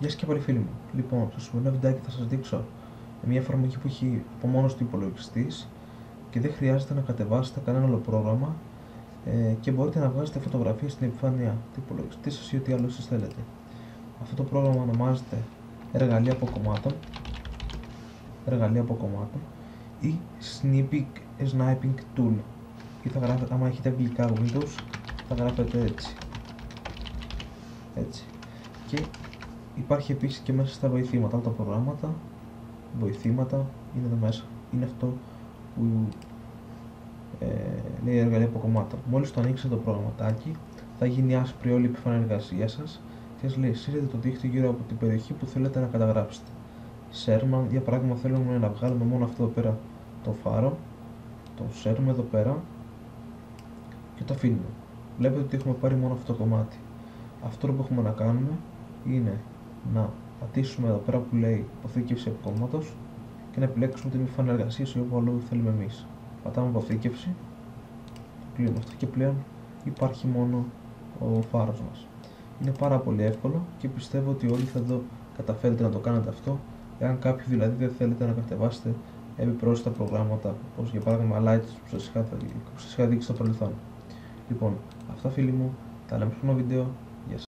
Γεια σας και πάλι φίλοι μου. Λοιπόν, στο σημερινό βιντεάκι θα σας δείξω μια εφαρμογή που έχει από μόνος του υπολογιστής και δεν χρειάζεται να κατεβάσετε κανένα άλλο πρόγραμμα ε, και μπορείτε να βγάζετε φωτογραφίες στην επιφάνεια του υπολογιστή σας ή ό,τι άλλο εσείς θέλετε. Αυτό το πρόγραμμα ονομάζεται εργαλεία από κομμάτων εργαλεία από κομμάτων ή Snipping Sniping Tool ή θα γράφετε, άμα έχετε αγγλικά Windows θα γράφετε έτσι έτσι και υπάρχει επίσης και μέσα στα βοηθήματα. Τα προγράμματα βοηθήματα είναι εδώ μέσα. Είναι αυτό που ε, λέει εργαλεία από κομμάτα μόλις το ανοίξετε το προγραμματάκι θα γίνει άσπρη όλη η επιφάνεια εργασία σας και σας λέει σύρετε το δίχτυο γύρω από την περιοχή που θέλετε να καταγράψετε Σέρμα, για παράδειγμα θέλουμε να βγάλουμε μόνο αυτό εδώ πέρα το φάρο το σέρουμε εδώ πέρα και το αφήνουμε. Βλέπετε ότι έχουμε πάρει μόνο αυτό το κομμάτι. Αυτό που έχουμε να κάνουμε είναι να πατήσουμε εδώ πέρα που λέει αποθήκευση από και να επιλέξουμε την επιφάνεια εργασίας ή όπου αλλού θέλουμε εμείς. Πατάμε αποθήκευση, το κλείνουμε αυτό και πλέον υπάρχει μόνο ο φάρο μας. Είναι πάρα πολύ εύκολο και πιστεύω ότι όλοι θα εδώ καταφέρετε να το κάνετε αυτό, εάν κάποιοι δηλαδή δεν θέλετε να κατεβάσετε επιπρόσθετα προγράμματα, όπως για παράδειγμα Light που σας είχα, είχα δείξει στο παρελθόν. Λοιπόν, αυτά φίλοι μου, τα λέμε στο βίντεο.